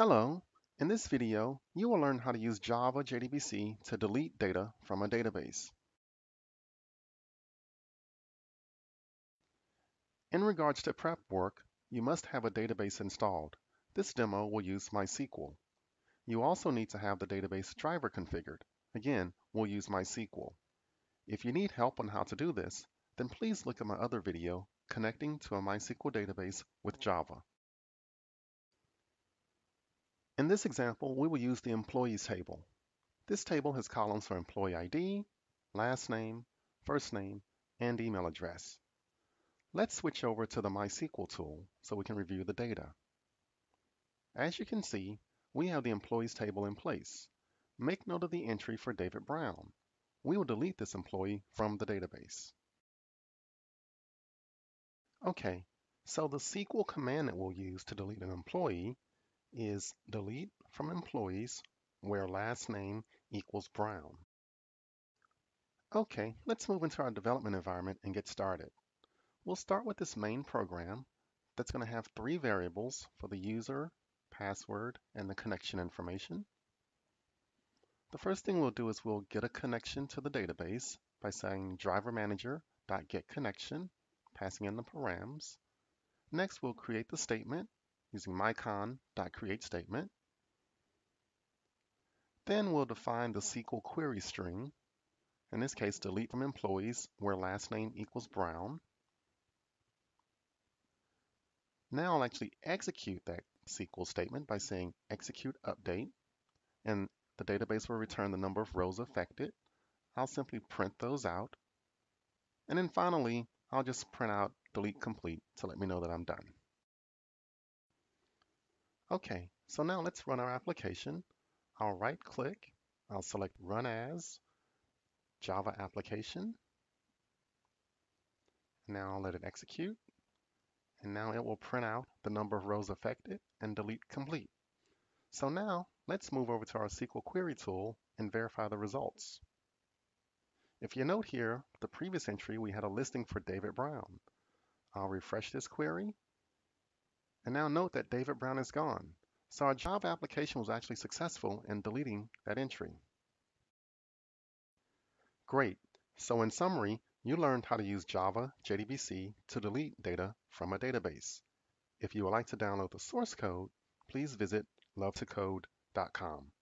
Hello, in this video you will learn how to use Java JDBC to delete data from a database. In regards to prep work, you must have a database installed. This demo will use MySQL. You also need to have the database driver configured. Again, we'll use MySQL. If you need help on how to do this, then please look at my other video, Connecting to a MySQL Database with Java. In this example, we will use the employees table. This table has columns for employee ID, last name, first name, and email address. Let's switch over to the MySQL tool so we can review the data. As you can see, we have the employees table in place. Make note of the entry for David Brown. We will delete this employee from the database. Okay, so the SQL command that we'll use to delete an employee is delete from employees where last name equals Brown. Okay, let's move into our development environment and get started. We'll start with this main program that's going to have three variables for the user, password, and the connection information. The first thing we'll do is we'll get a connection to the database by saying driver manager.getConnection, passing in the params. Next, we'll create the statement using myConn.createStatement. Then we'll define the SQL query string, in this case delete from employees where last name equals Brown. Now I'll actually execute that SQL statement by saying execute update, and the database will return the number of rows affected. I'll simply print those out. And then finally, I'll just print out delete complete to let me know that I'm done. Okay, so now let's run our application. I'll right click, I'll select Run As, Java Application. Now I'll let it execute. And now it will print out the number of rows affected and delete complete. So now let's move over to our SQL query tool and verify the results. If you note here, the previous entry, we had a listing for David Brown. I'll refresh this query and now note that David Brown is gone. So our Java application was actually successful in deleting that entry. Great. So in summary, you learned how to use Java JDBC to delete data from a database. If you would like to download the source code, please visit luv2code.com.